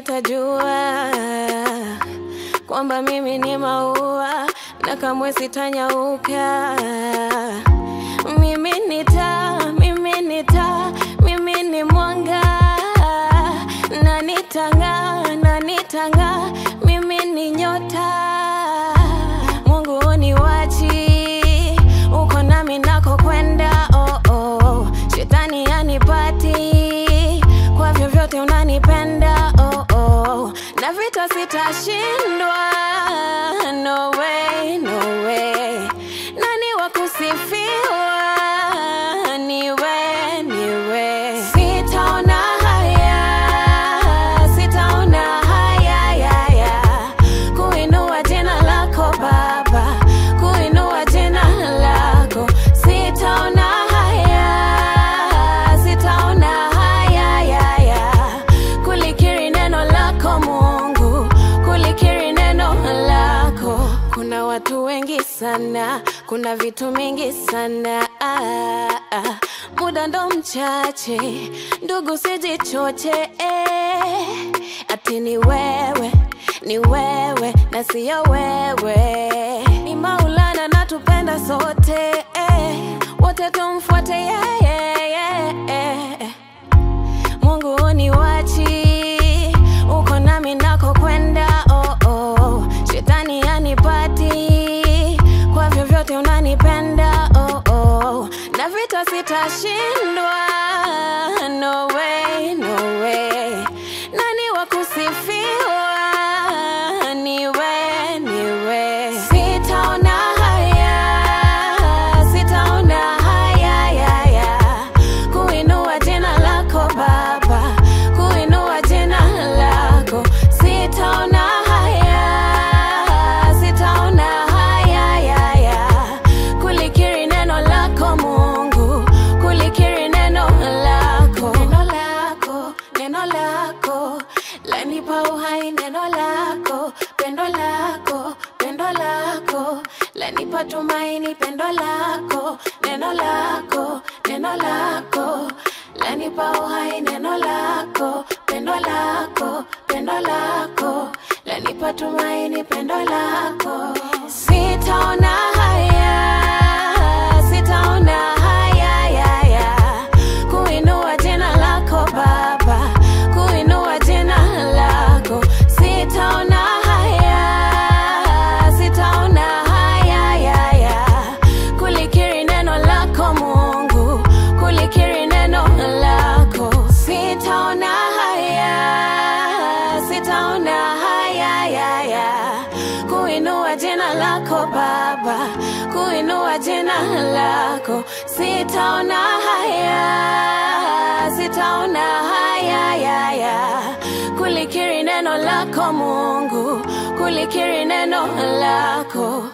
litajua kwamba mimi ni maua na kamwe sitanyauka. Mimi ni taa, mimi ni taa, mimi ni mwanga na nitang'aa, na nitang'aa, mimi ni nyota. Mungu uniwachi, uko nami nako kwenda, oh, oh. Shetani anipati, vyovyote unanipenda, uh, oh, oh. Na vita sitashindwa, no watu wengi sana, kuna vitu mingi sana ah, ah. Muda ndo mchache, ndugu sijichoche eh. Ati ni wewe, ni wewe na siyo wewe. Sitashindwa, no way, no way. Lako, lanipa uhai neno lako, pendo lako, pendo lako, lanipa tumaini pendo lako, neno lako, neno lako, lanipa uhai neno lako, pendo lako, pendo lako, lanipa tumaini pendo lako. Jina lako Baba, kuinua jina lako. Sitaona haya, sitaona haya, ya, ya. Kulikiri neno lako Mungu, kulikiri neno lako.